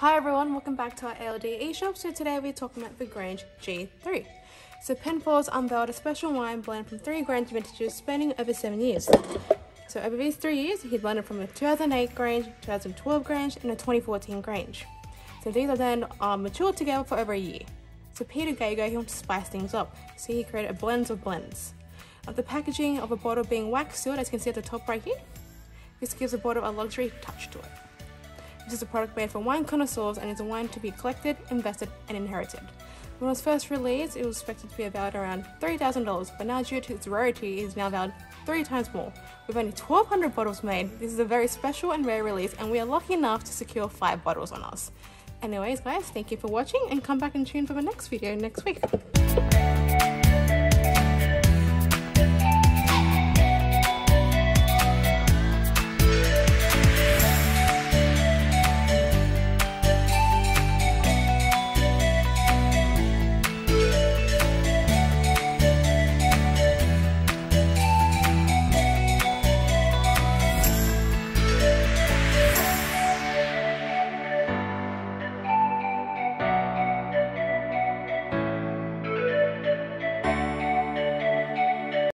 Hi everyone, welcome back to our ALD eShop. So today we're talking about the Grange G3. So Penfolds unveiled a special wine blend from three Grange vintages spanning over seven years. So over these three years, he blended from a 2008 Grange, 2012 Grange, and a 2014 Grange. So these are then um, matured together for over a year. So Peter Gago, he wanted to spice things up, so he created a blends of blends. Of the packaging of a bottle being wax sealed, as you can see at the top right here, this gives the bottle a luxury touch to it. This is a product made for wine connoisseurs and is a wine to be collected, invested, and inherited. When it was first released, it was expected to be valued around $3,000, but now due to its rarity, it is now valued three times more. With only 1,200 bottles made, this is a very special and rare release, and we are lucky enough to secure five bottles on us. Anyways, guys, thank you for watching, and come back and tune for the next video next week.